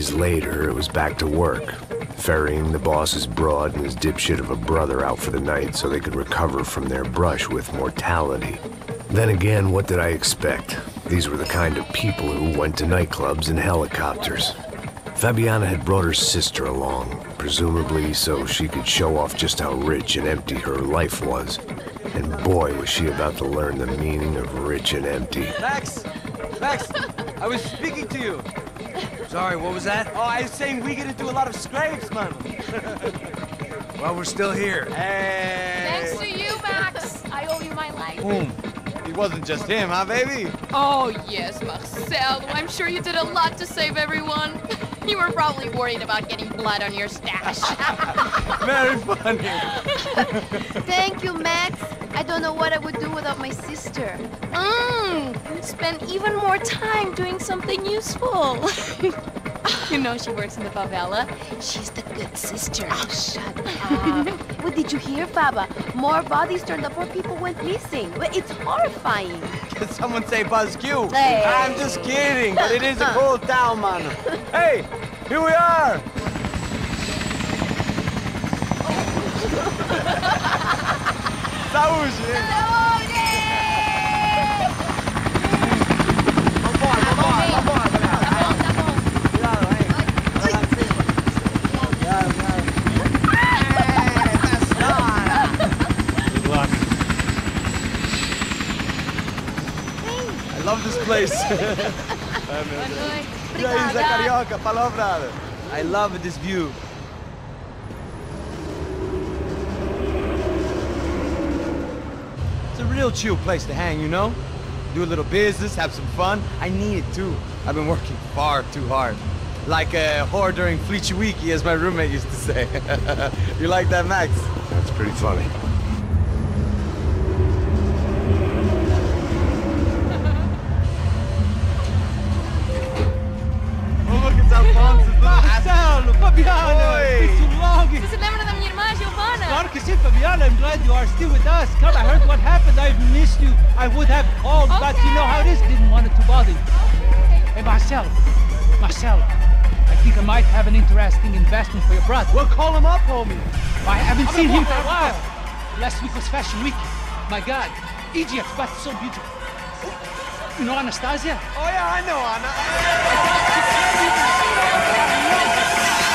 days later, it was back to work, ferrying the boss's broad and his dipshit of a brother out for the night so they could recover from their brush with mortality. Then again, what did I expect? These were the kind of people who went to nightclubs in helicopters. Fabiana had brought her sister along, presumably so she could show off just how rich and empty her life was. And boy, was she about to learn the meaning of rich and empty. Max! Max! I was speaking to you. Sorry, what was that? Oh, I was saying we get to do a lot of scrapes, man. Well, we're still here. Hey! Thanks to you, Max. I owe you my life. Boom. It wasn't just him, huh, baby? Oh, yes, Marcel. I'm sure you did a lot to save everyone. You were probably worried about getting blood on your stash. Very funny. Thank you, Max. I don't know what I would do without my sister. Mmm, spend even more time doing something useful. you know she works in the favela. She's the good sister. Oh, shut up. what did you hear, Faba? More bodies turned up where people went missing. It's horrifying. Did someone say Buzz Hey. I'm just kidding, but it is a cool town, man. Hey, here we are. Saúde! Vambora, vambora, vambora, galera. Cuidado, hein? Cuidado, cuidado. É, tá Good luck. I love this place. E aí, Zé Carioca, palavra. I love this view. It's a real chill place to hang, you know? Do a little business, have some fun. I need it too. I've been working far too hard. Like a whore during Fleechy Weeky, as my roommate used to say. you like that, Max? That's pretty funny. Oh, look, it's Alfonso's little Marcelo, Fabiana, Oi. it's been too long. Você se lembra da minha irmã, Giovanna? Claro que sim, Fabiana. I'm glad you are still with us. Come, I heard what happened. I've missed you. I would have called, but you know how it is. Didn't want it to bother you. Hey, Marcelo. Marcelo. I think I might have an interesting investment for your brother. Well, call him up, homie. I haven't seen him for a while. Last week was Fashion Week. My God, Egypt, but so beautiful. You know Anastasia? Oh, yeah, I know, Anna. Your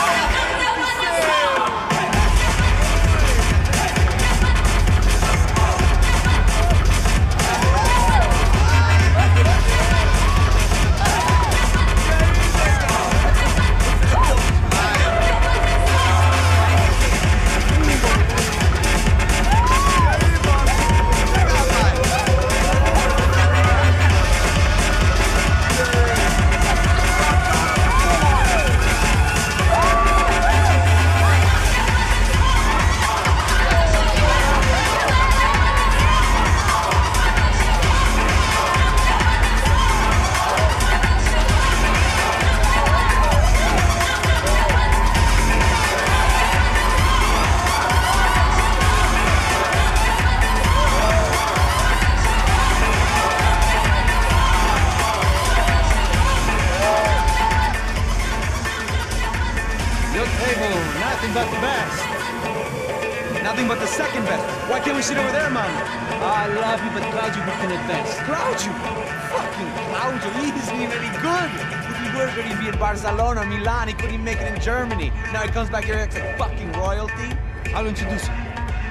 Fucking Claudio, he isn't even any good. If he were good, he'd be in Barcelona or Milan. He couldn't even make it in Germany. Now he comes back here acts like fucking royalty. I'll introduce you.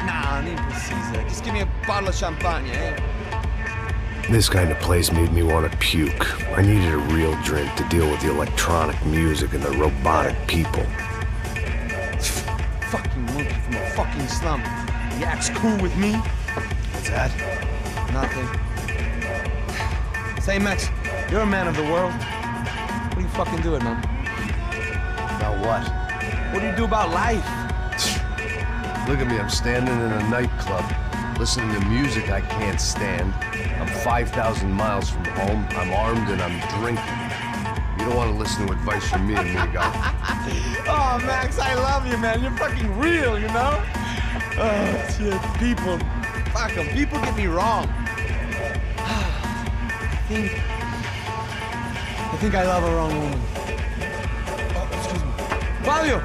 Nah, nem precisa. Just give me a bottle of champagne, eh? This kind of place made me want to puke. I needed a real drink to deal with the electronic music and the robotic people. Fucking monkey from a fucking slum. He acts cool with me. What's that? Nothing. Say, Max, you're a man of the world. What do you fucking do it, man? About what? What do you do about life? Look at me, I'm standing in a nightclub, listening to music I can't stand. I'm 5,000 miles from home, I'm armed, and I'm drinking. You don't want to listen to advice from me, amigo. Oh, Max, I love you, man. You're fucking real, you know? Oh, shit. People. Fuck 'em. People get me wrong. I think. I think I love a wrong woman. Oh, excuse me. Fabio!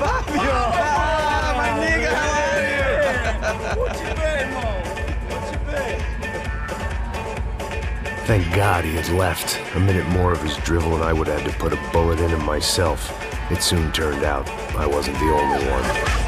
Fabio! Ah, my nigga, how are you? Thank God he had left. A minute more of his drivel and I would have had to put a bullet in him myself. It soon turned out I wasn't the only one.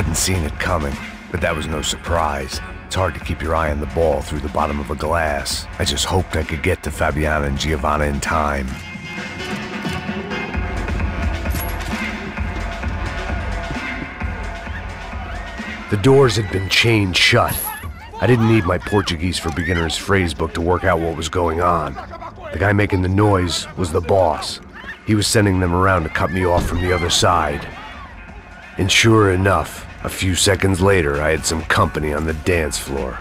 Hadn't seen it coming, but that was no surprise. It's hard to keep your eye on the ball through the bottom of a glass. I just hoped I could get to Fabiana and Giovanna in time. The doors had been chained shut. I didn't need my Portuguese for Beginners phrase book to work out what was going on. The guy making the noise was the boss. He was sending them around to cut me off from the other side. And sure enough, a few seconds later, I had some company on the dance floor.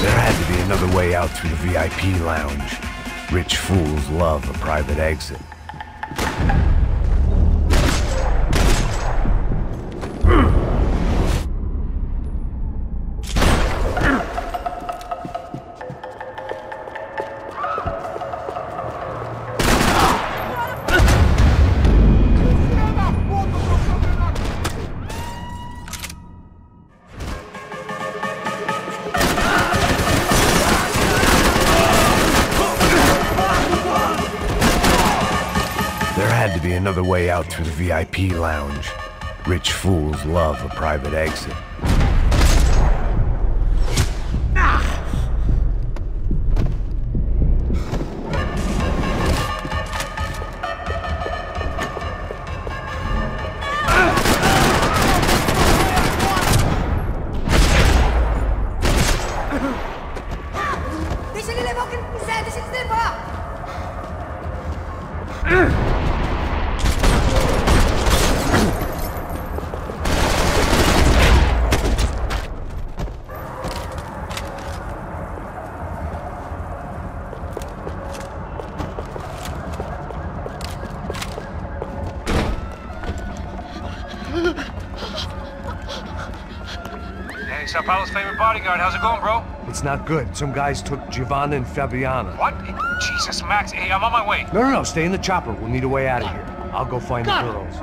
There had to be another way out through the VIP lounge. Rich fools love a private exit. Be another way out through the VIP lounge. Rich fools love a private exit. Hey, Sao favorite bodyguard. How's it going, bro? It's not good. Some guys took Giovanna and Fabiana. What? Jesus, Max. Hey, I'm on my way. No, no, no. Stay in the chopper. We'll need a way out of here. I'll go find the girls.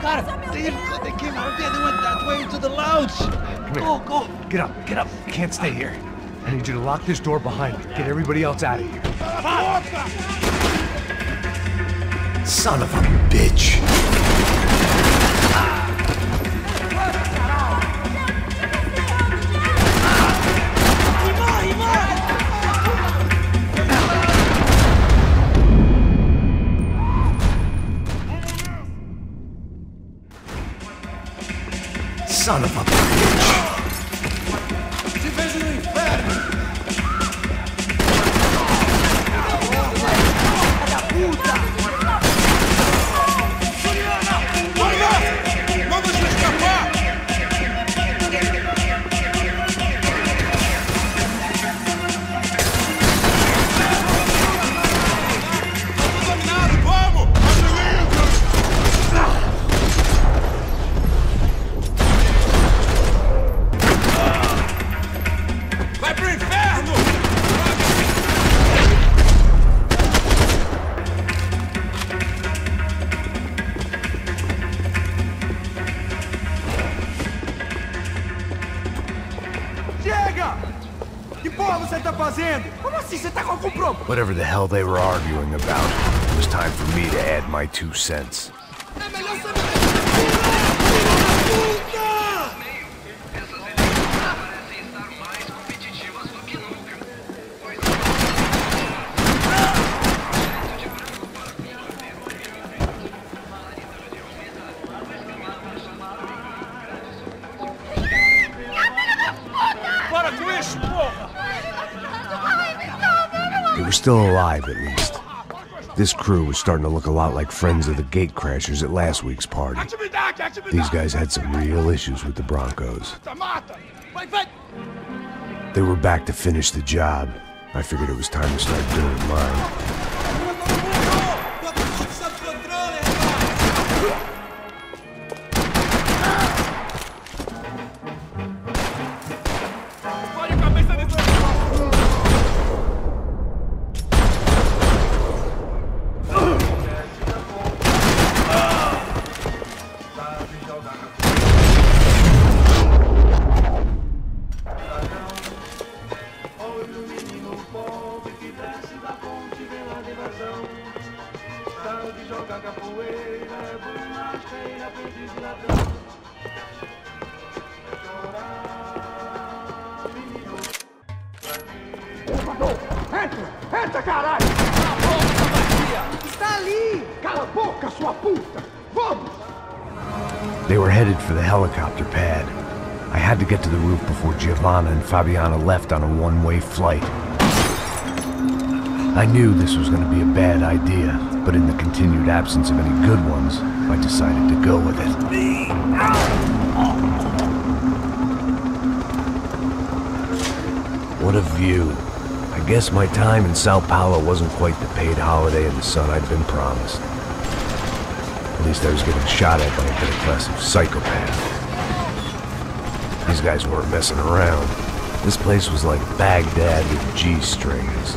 Got it. They didn't. They came out of there. They went that way into the lounge. Come here. Go, go. Get up. Get up. You can't stay here. I need you to lock this door behind me. Get everybody else out of here. Son of a bitch. Son Whatever the hell they were arguing about, it was time for me to add my two cents. Still alive, at least. This crew was starting to look a lot like friends of the gate crashers at last week's party. These guys had some real issues with the Brancos. They were back to finish the job. I figured it was time to start doing mine. And Fabiana left on a one-way flight. I knew this was going to be a bad idea, but in the continued absence of any good ones, I decided to go with it. What a view. I guess my time in Sao Paulo wasn't quite the paid holiday in the sun I'd been promised. At least I was getting shot at by a bit class of psychopath. These guys weren't messing around. This place was like Baghdad with G-strings.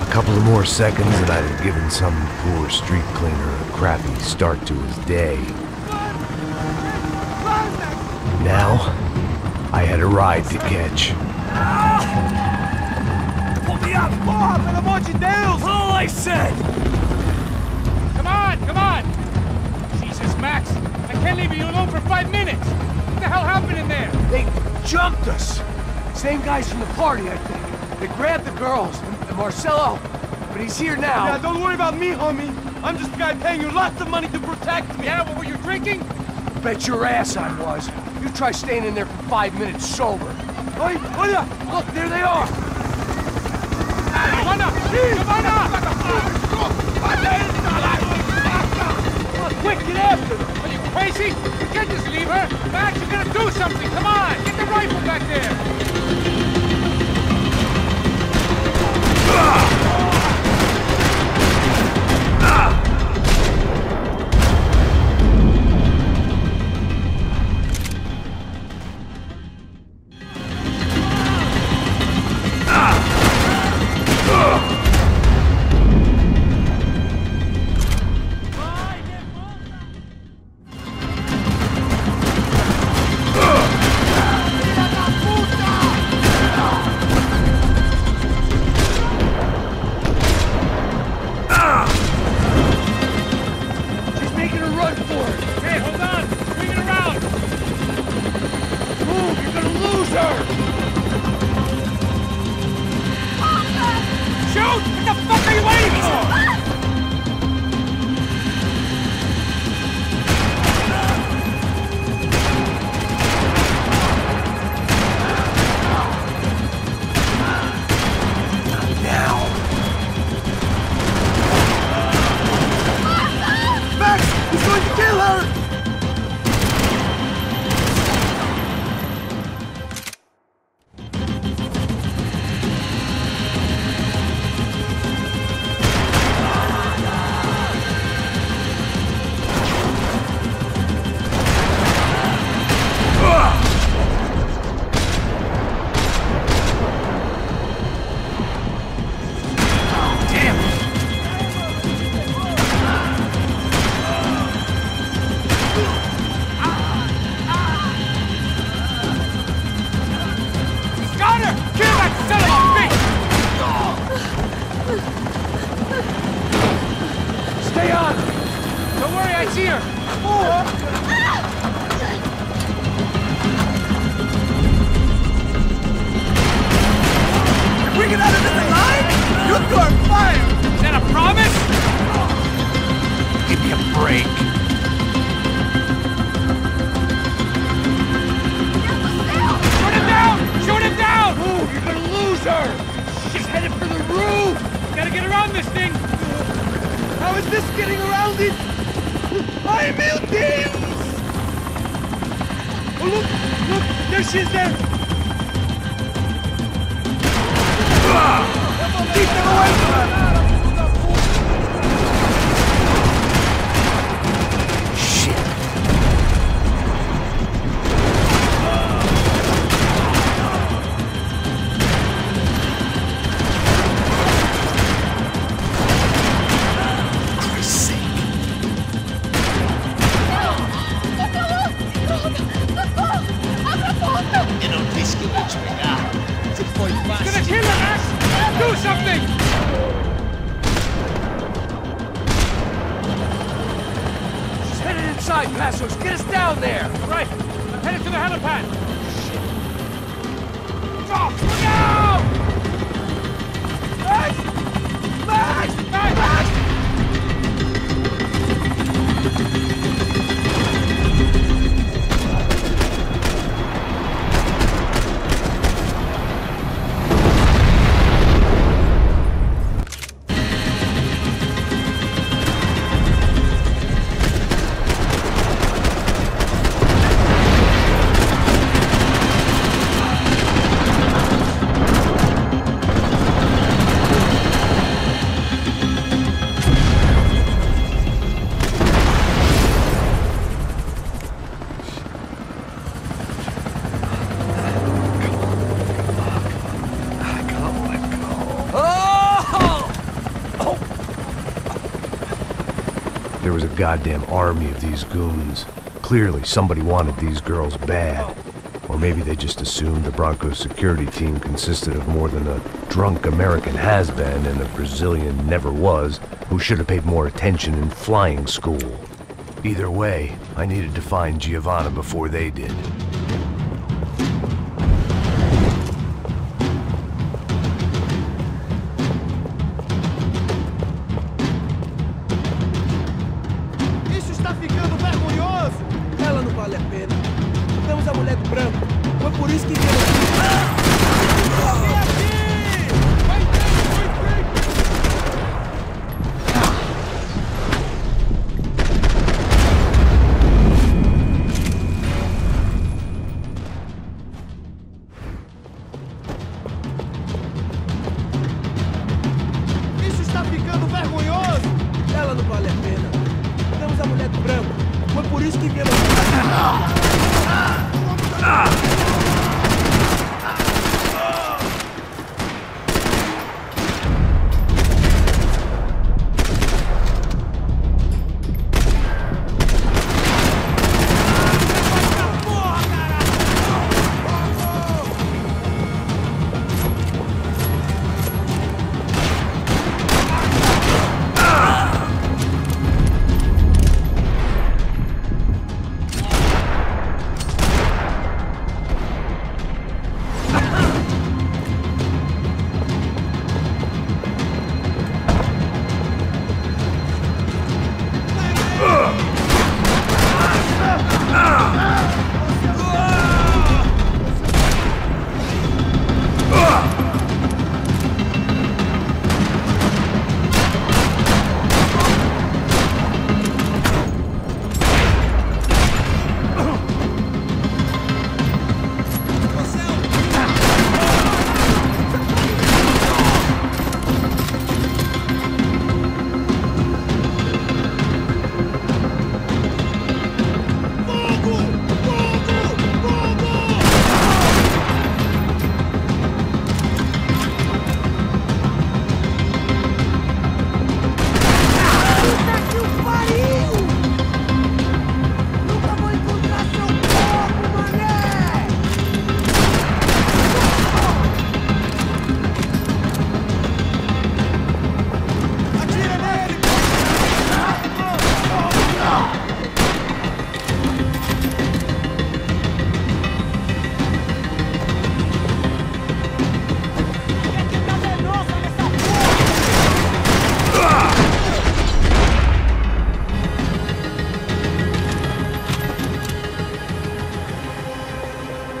A couple of more seconds and I'd have given some poor street cleaner a crappy start to his day. Now, I had a ride to catch. Porra, pelo amor de Deus! All I said! Come on, come on! Jesus, Max! I can't leave you alone for five minutes! What the hell happened in there? They jumped us! Same guys from the party, I think. They grabbed the girls, and, Marcelo, but he's here now. Yeah, don't worry about me, homie. I'm just a guy paying you lots of money to protect me. Yeah, what were you drinking? Bet your ass I was. You try staying in there for five minutes sober. Oi! Look, there they are! Giovanna! Giovanna! Quick, get after them! Are you crazy? You can't just leave her! You gotta do something! Come on! Get the rifle back there! Getting around it? I mil Deus! Oh, look! Look! There she is there! Ah! Keep them away goddamn army of these goons. Clearly, somebody wanted these girls bad. Or maybe they just assumed the Brancos security team consisted of more than a drunk American has-been and a Brazilian never was who should have paid more attention in flying school. Either way, I needed to find Giovanna before they did. Foi por isso que viemos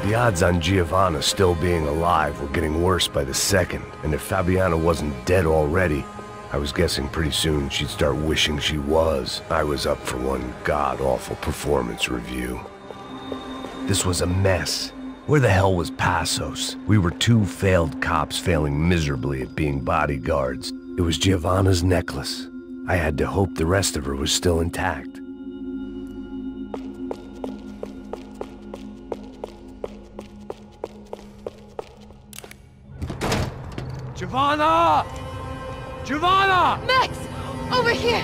The odds on Giovanna still being alive were getting worse by the second, and if Fabiana wasn't dead already, I was guessing pretty soon she'd start wishing she was. I was up for one god-awful performance review. This was a mess. Where the hell was Passos? We were two failed cops failing miserably at being bodyguards. It was Giovanna's necklace. I had to hope the rest of her was still intact. Giovanna! Giovanna! Max! Over here!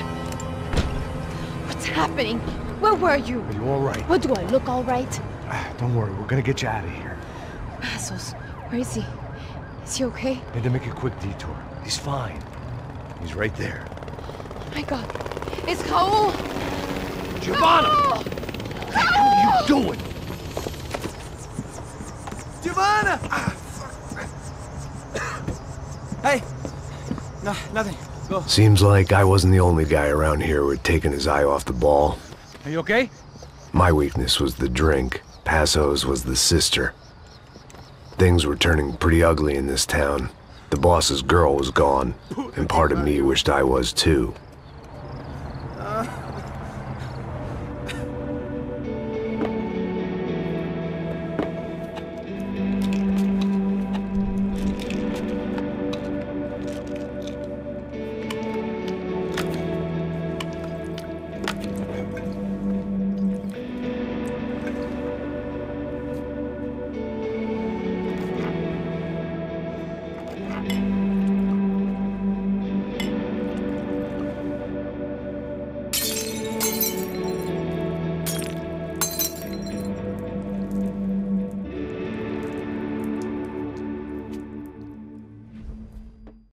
What's happening? Where were you? Are you all right? What do I look all right? Ah, don't worry, we're gonna get you out of here. Passos, where is he? Is he okay? I Had to make a quick detour. He's fine. He's right there. Oh my god. It's Raul! Giovanna! Raul! What are you doing? Giovanna! Ah! No, nothing. Go. Seems like I wasn't the only guy around here who had taken his eye off the ball. Are you okay? My weakness was the drink. Passo's was the sister. Things were turning pretty ugly in this town. The boss's girl was gone, and part of me wished I was too.